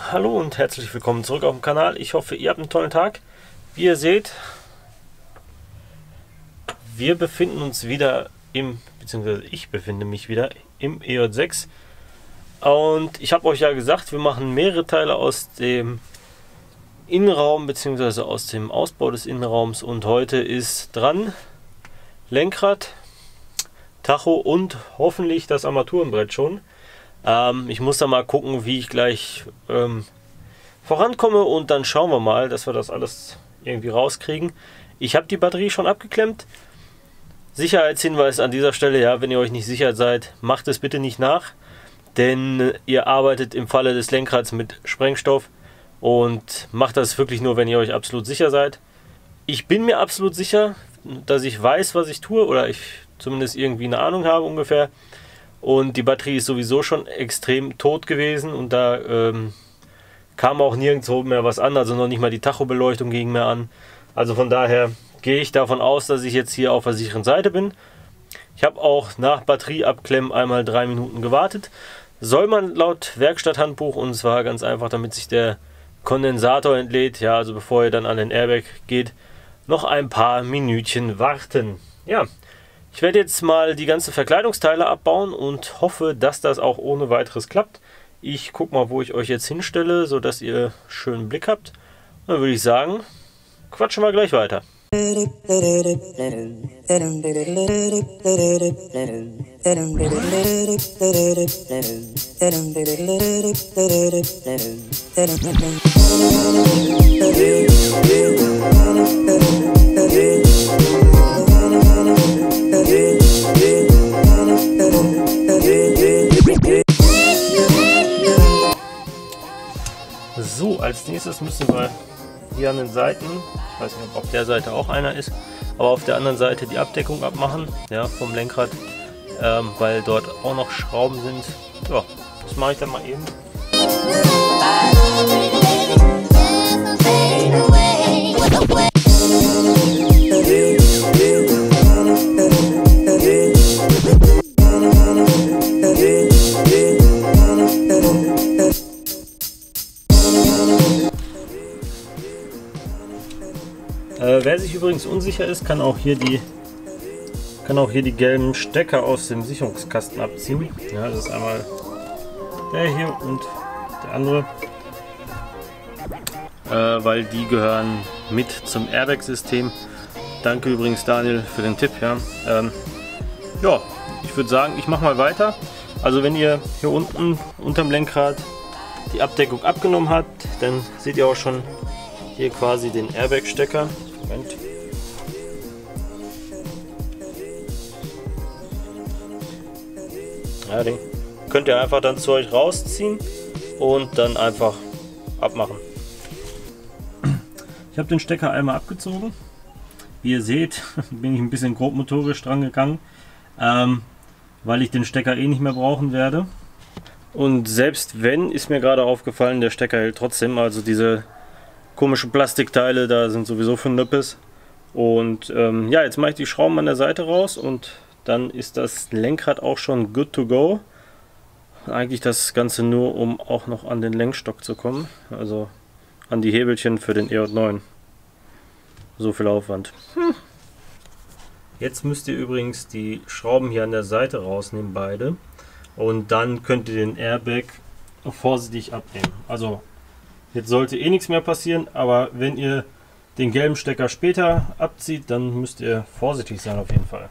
Hallo und herzlich willkommen zurück auf dem Kanal. Ich hoffe, ihr habt einen tollen Tag. Wie ihr seht, wir befinden uns wieder im, beziehungsweise ich befinde mich wieder im EJ6. Und ich habe euch ja gesagt, wir machen mehrere Teile aus dem Innenraum, beziehungsweise aus dem Ausbau des Innenraums. Und heute ist dran Lenkrad, Tacho und hoffentlich das Armaturenbrett schon. Ähm, ich muss da mal gucken, wie ich gleich ähm, vorankomme und dann schauen wir mal, dass wir das alles irgendwie rauskriegen. Ich habe die Batterie schon abgeklemmt. Sicherheitshinweis an dieser Stelle, ja, wenn ihr euch nicht sicher seid, macht es bitte nicht nach, denn ihr arbeitet im Falle des Lenkrads mit Sprengstoff und macht das wirklich nur, wenn ihr euch absolut sicher seid. Ich bin mir absolut sicher, dass ich weiß, was ich tue oder ich zumindest irgendwie eine Ahnung habe ungefähr. Und die Batterie ist sowieso schon extrem tot gewesen und da ähm, kam auch nirgendwo mehr was an, also noch nicht mal die Tachobeleuchtung ging mehr an. Also von daher gehe ich davon aus, dass ich jetzt hier auf der sicheren Seite bin. Ich habe auch nach Batterieabklemmen einmal drei Minuten gewartet. Soll man laut Werkstatthandbuch und zwar ganz einfach, damit sich der Kondensator entlädt, ja, also bevor ihr dann an den Airbag geht, noch ein paar Minütchen warten. Ja, ich werde jetzt mal die ganzen Verkleidungsteile abbauen und hoffe, dass das auch ohne weiteres klappt. Ich gucke mal, wo ich euch jetzt hinstelle, sodass ihr schönen Blick habt. Dann würde ich sagen, quatschen wir gleich weiter. Als nächstes müssen wir hier an den Seiten, ich weiß nicht, ob auf der Seite auch einer ist, aber auf der anderen Seite die Abdeckung abmachen, ja, vom Lenkrad, ähm, weil dort auch noch Schrauben sind. Ja, das mache ich dann mal eben. Übrigens unsicher ist, kann auch hier die kann auch hier die gelben Stecker aus dem Sicherungskasten abziehen. Ja, das ist einmal der hier und der andere, äh, weil die gehören mit zum Airbag-System. Danke übrigens Daniel für den Tipp. Ja, ähm, ja ich würde sagen, ich mache mal weiter. Also wenn ihr hier unten unterm Lenkrad die Abdeckung abgenommen habt, dann seht ihr auch schon hier quasi den Airbag-Stecker. Ja, den könnt ihr einfach dann zu euch rausziehen und dann einfach abmachen. Ich habe den Stecker einmal abgezogen. Wie ihr seht, bin ich ein bisschen grobmotorisch dran gegangen, ähm, weil ich den Stecker eh nicht mehr brauchen werde. Und selbst wenn, ist mir gerade aufgefallen, der Stecker hält trotzdem. Also diese komischen Plastikteile, da sind sowieso für Nüppes. Und ähm, ja, jetzt mache ich die Schrauben an der Seite raus und dann ist das Lenkrad auch schon good to go. Eigentlich das Ganze nur, um auch noch an den Lenkstock zu kommen. Also an die Hebelchen für den EJ9. So viel Aufwand. Hm. Jetzt müsst ihr übrigens die Schrauben hier an der Seite rausnehmen, beide. Und dann könnt ihr den Airbag vorsichtig abnehmen. Also Jetzt sollte eh nichts mehr passieren, aber wenn ihr den gelben Stecker später abzieht, dann müsst ihr vorsichtig sein auf jeden Fall.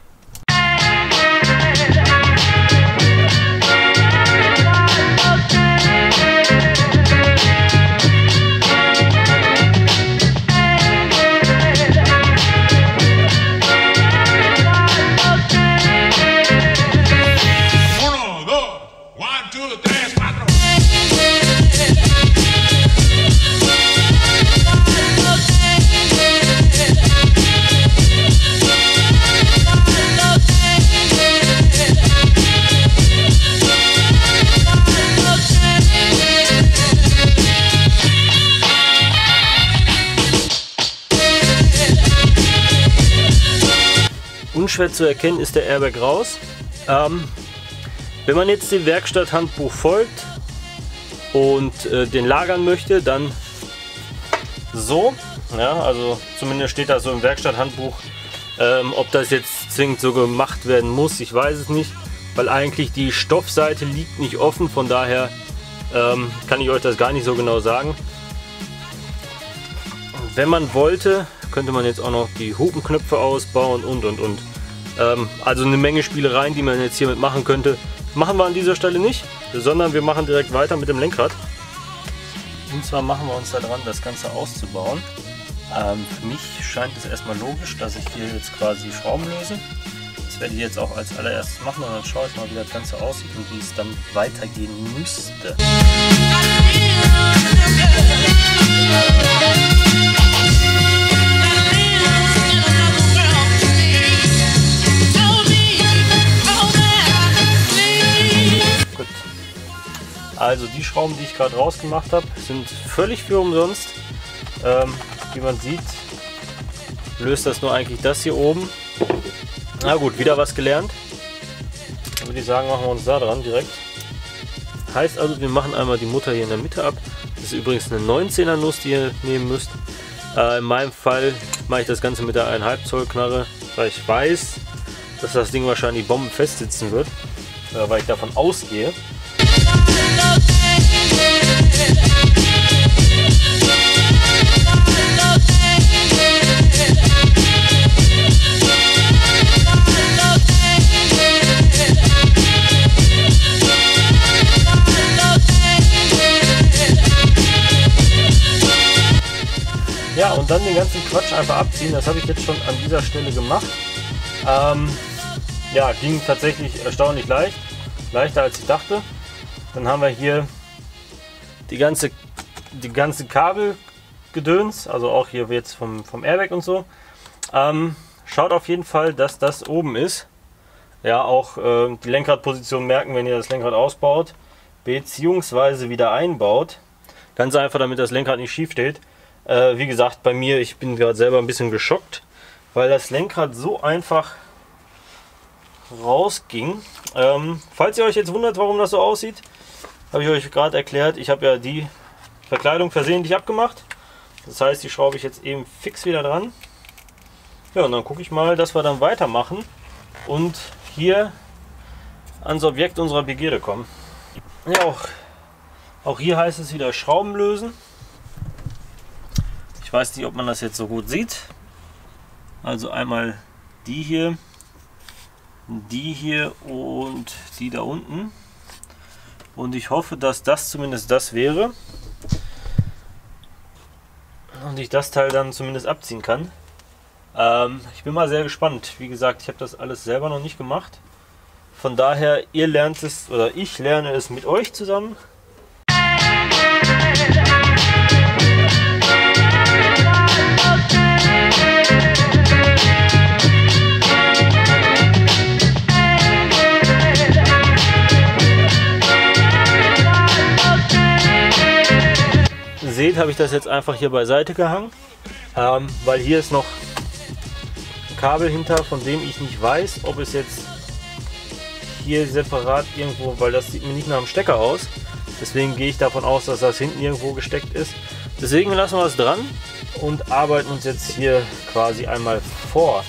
Unschwer zu erkennen ist der Airbag raus. Ähm, wenn man jetzt dem Werkstatthandbuch folgt, und äh, den lagern möchte, dann so. Ja, also zumindest steht da so im Werkstatthandbuch. Ähm, ob das jetzt zwingend so gemacht werden muss, ich weiß es nicht, weil eigentlich die Stoffseite liegt nicht offen, von daher ähm, kann ich euch das gar nicht so genau sagen. Wenn man wollte, könnte man jetzt auch noch die Hupenknöpfe ausbauen und und und. Ähm, also eine Menge Spielereien, die man jetzt hiermit machen könnte. Machen wir an dieser Stelle nicht, sondern wir machen direkt weiter mit dem Lenkrad. Und zwar machen wir uns da dran, das Ganze auszubauen. Ähm, für mich scheint es erstmal logisch, dass ich hier jetzt quasi Schrauben löse. Das werde ich jetzt auch als allererstes machen und dann schaue ich mal, wie das Ganze aussieht und wie es dann weitergehen müsste. Also die Schrauben, die ich gerade rausgemacht habe, sind völlig für umsonst. Ähm, wie man sieht, löst das nur eigentlich das hier oben. Na gut, wieder was gelernt. Dann würde ich sagen, machen wir uns da dran direkt. Heißt also, wir machen einmal die Mutter hier in der Mitte ab. Das ist übrigens eine 19er Nuss, die ihr nehmen müsst. Äh, in meinem Fall mache ich das Ganze mit der 1,5 Zoll Knarre, weil ich weiß, dass das Ding wahrscheinlich bombenfest sitzen wird, äh, weil ich davon ausgehe. Ja, und dann den ganzen Quatsch einfach abziehen. Das habe ich jetzt schon an dieser Stelle gemacht. Ähm, ja, ging tatsächlich erstaunlich leicht. Leichter als ich dachte. Dann haben wir hier die ganze, die ganze Kabelgedöns, also auch hier jetzt vom, vom Airbag und so. Ähm, schaut auf jeden Fall, dass das oben ist. Ja, auch äh, die Lenkradposition merken, wenn ihr das Lenkrad ausbaut, beziehungsweise wieder einbaut. Ganz einfach, damit das Lenkrad nicht schief steht. Äh, wie gesagt, bei mir, ich bin gerade selber ein bisschen geschockt, weil das Lenkrad so einfach rausging. Ähm, falls ihr euch jetzt wundert, warum das so aussieht, habe ich euch gerade erklärt. Ich habe ja die Verkleidung versehentlich abgemacht. Das heißt, die schraube ich jetzt eben fix wieder dran. Ja, und dann gucke ich mal, dass wir dann weitermachen und hier ans Objekt unserer Begierde kommen. Ja, auch, auch hier heißt es wieder Schrauben lösen. Ich weiß nicht, ob man das jetzt so gut sieht. Also einmal die hier, die hier und die da unten. Und ich hoffe, dass das zumindest das wäre. Und ich das Teil dann zumindest abziehen kann. Ähm, ich bin mal sehr gespannt. Wie gesagt, ich habe das alles selber noch nicht gemacht. Von daher, ihr lernt es oder ich lerne es mit euch zusammen. Habe ich das jetzt einfach hier beiseite gehangen, ähm, weil hier ist noch Kabel hinter, von dem ich nicht weiß, ob es jetzt hier separat irgendwo, weil das sieht mir nicht nach dem Stecker aus. Deswegen gehe ich davon aus, dass das hinten irgendwo gesteckt ist. Deswegen lassen wir es dran und arbeiten uns jetzt hier quasi einmal vor.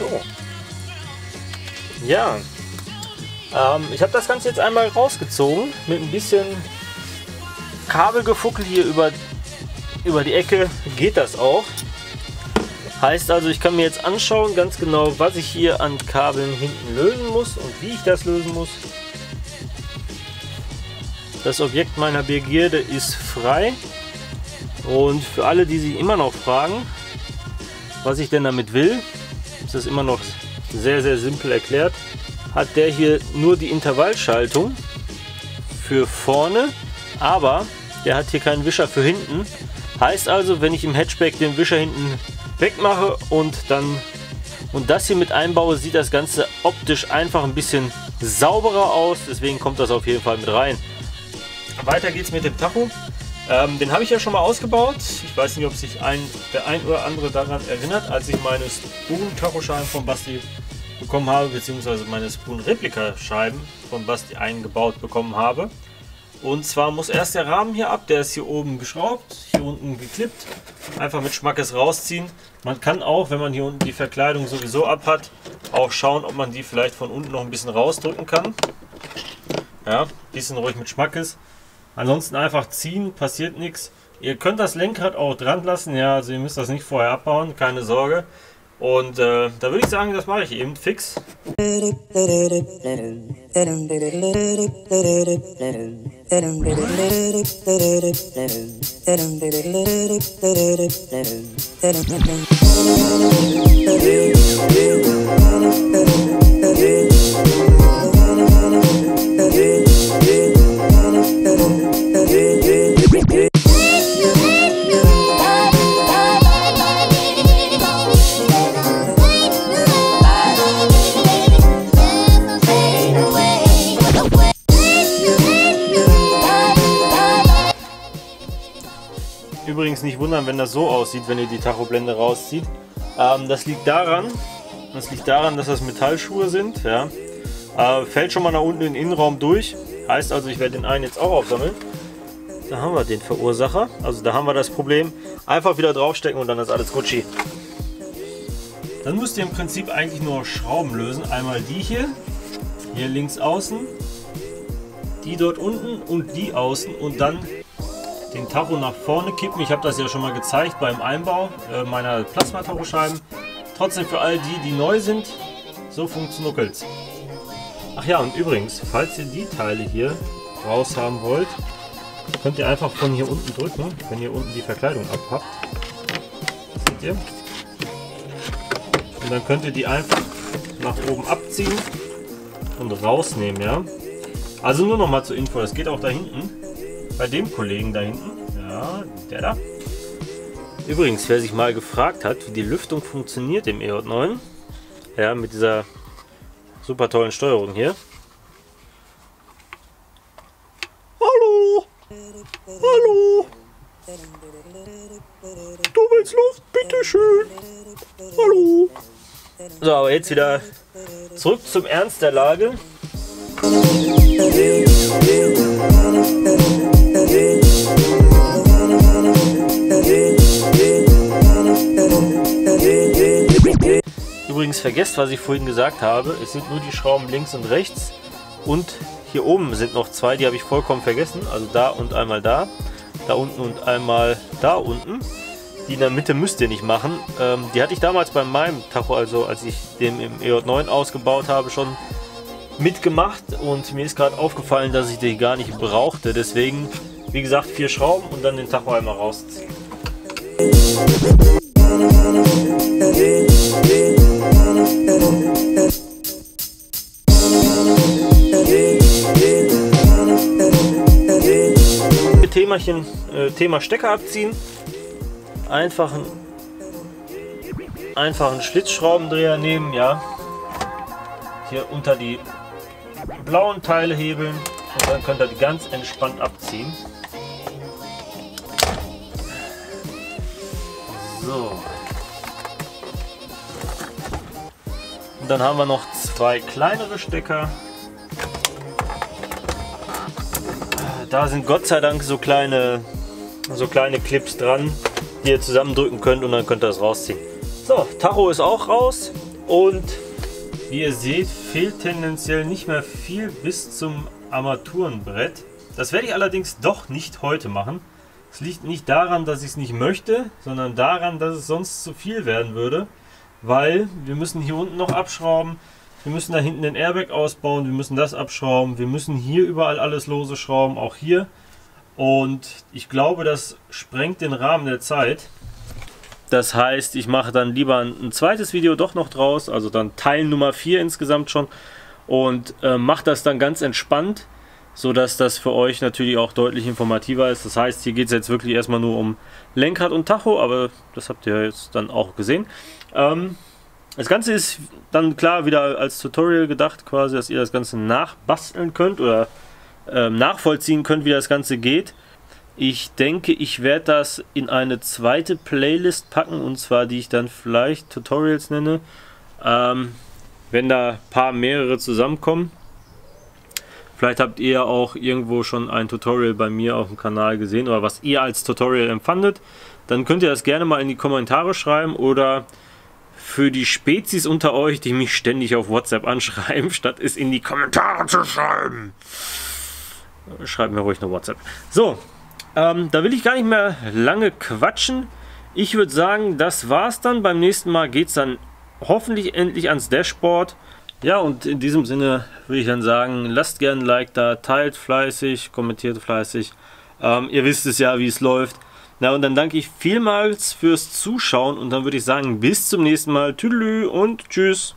So. Ja. Ähm, ich habe das Ganze jetzt einmal rausgezogen mit ein bisschen Kabelgefuckel hier über, über die Ecke geht das auch. Heißt also, ich kann mir jetzt anschauen ganz genau, was ich hier an Kabeln hinten lösen muss und wie ich das lösen muss. Das Objekt meiner Begierde ist frei. Und für alle, die sich immer noch fragen, was ich denn damit will, ist das immer noch sehr, sehr simpel erklärt. Hat der hier nur die Intervallschaltung für vorne, aber der hat hier keinen Wischer für hinten. Heißt also, wenn ich im Hatchback den Wischer hinten wegmache und dann und das hier mit einbaue, sieht das Ganze optisch einfach ein bisschen sauberer aus. Deswegen kommt das auf jeden Fall mit rein. Weiter geht's mit dem Tacho. Ähm, den habe ich ja schon mal ausgebaut. Ich weiß nicht, ob sich ein, der ein oder andere daran erinnert, als ich meine Spoon-Tachoscheiben von Basti bekommen habe, beziehungsweise meine Spoon-Replika-Scheiben von Basti eingebaut bekommen habe. Und zwar muss erst der Rahmen hier ab, der ist hier oben geschraubt, hier unten geklippt. Einfach mit Schmackes rausziehen. Man kann auch, wenn man hier unten die Verkleidung sowieso ab hat, auch schauen, ob man die vielleicht von unten noch ein bisschen rausdrücken kann. Ja, bisschen ruhig mit Schmackes. Ansonsten einfach ziehen, passiert nichts. Ihr könnt das Lenkrad auch dran lassen, ja, also ihr müsst das nicht vorher abbauen, keine Sorge. Und äh, da würde ich sagen, das mache ich eben fix. Übrigens nicht wundern, wenn das so aussieht, wenn ihr die Tachoblende rauszieht. Ähm, das liegt daran, das liegt daran, dass das Metallschuhe sind. Ja. Äh, fällt schon mal nach unten in den Innenraum durch. Heißt also, ich werde den einen jetzt auch aufsammeln. Da haben wir den Verursacher. Also da haben wir das Problem. Einfach wieder draufstecken und dann ist alles Gucci. Dann müsst ihr im Prinzip eigentlich nur Schrauben lösen. Einmal die hier, hier links außen, die dort unten und die außen und dann den Tacho nach vorne kippen. Ich habe das ja schon mal gezeigt beim Einbau äh, meiner Plasma-Tachoscheiben. Trotzdem für all die, die neu sind, so funktioniert es. Ach ja, und übrigens, falls ihr die Teile hier raus haben wollt, könnt ihr einfach von hier unten drücken, wenn ihr unten die Verkleidung abhabt. Seht ihr? Und dann könnt ihr die einfach nach oben abziehen und rausnehmen, ja. Also nur noch mal zur Info, das geht auch da hinten bei dem Kollegen da hinten. Ja, der da. Übrigens, wer sich mal gefragt hat, wie die Lüftung funktioniert im EJ9, ja, mit dieser super tollen Steuerung hier. Hallo! Hallo! Du willst Luft? Bitteschön! Hallo! So, aber jetzt wieder zurück zum Ernst der Lage. Übrigens vergesst, was ich vorhin gesagt habe. Es sind nur die Schrauben links und rechts. Und hier oben sind noch zwei, die habe ich vollkommen vergessen. Also da und einmal da. Da unten und einmal da unten. Die in der Mitte müsst ihr nicht machen. Ähm, die hatte ich damals bei meinem Tacho, also als ich den im EJ9 ausgebaut habe, schon mitgemacht. Und mir ist gerade aufgefallen, dass ich die gar nicht brauchte. Deswegen, wie gesagt, vier Schrauben und dann den Tacho einmal rausziehen. Themachen, äh, Thema Stecker abziehen. Einfachen, einfachen Schlitzschraubendreher nehmen, ja. Hier unter die blauen Teile hebeln und dann könnt ihr die ganz entspannt abziehen. So. Und dann haben wir noch zwei kleinere Stecker. Da sind Gott sei Dank so kleine, so kleine Clips dran, die ihr zusammendrücken könnt und dann könnt ihr das rausziehen. So, Tacho ist auch raus und Wie ihr seht, fehlt tendenziell nicht mehr viel bis zum Armaturenbrett. Das werde ich allerdings doch nicht heute machen. Es liegt nicht daran, dass ich es nicht möchte, sondern daran, dass es sonst zu viel werden würde. Weil wir müssen hier unten noch abschrauben, wir müssen da hinten den Airbag ausbauen, wir müssen das abschrauben, wir müssen hier überall alles lose schrauben, auch hier. Und ich glaube, das sprengt den Rahmen der Zeit. Das heißt, ich mache dann lieber ein, zweites Video doch noch draus, also dann Teil Nummer 4 insgesamt schon und äh, mache das dann ganz entspannt, sodass das für euch natürlich auch deutlich informativer ist. Das heißt, hier geht es jetzt wirklich erstmal nur um Lenkrad und Tacho, aber das habt ihr jetzt dann auch gesehen. Ähm, das Ganze ist dann klar wieder als Tutorial gedacht, quasi, dass ihr das Ganze nachbasteln könnt oder äh, nachvollziehen könnt, wie das Ganze geht. Ich denke, ich werde das in eine zweite Playlist packen und zwar die ich dann vielleicht Tutorials nenne. Ähm, wenn da ein paar mehrere zusammenkommen. Vielleicht habt ihr auch irgendwo schon ein Tutorial bei mir auf dem Kanal gesehen oder was ihr als Tutorial empfandet. Dann könnt ihr das gerne mal in die Kommentare schreiben oder für die Spezies unter euch, die mich ständig auf WhatsApp anschreiben, statt es in die Kommentare zu schreiben. Schreibt mir ruhig eine WhatsApp. So, ähm, da will ich gar nicht mehr lange quatschen. Ich würde sagen, das war's dann. Beim nächsten Mal geht es dann hoffentlich endlich ans Dashboard. Ja, und in diesem Sinne würde ich dann sagen, lasst gerne ein Like da, teilt fleißig, kommentiert fleißig. Ähm, ihr wisst es ja, wie es läuft. Na, und dann danke ich vielmals fürs Zuschauen und dann würde ich sagen, bis zum nächsten Mal. Tüdelü und tschüss.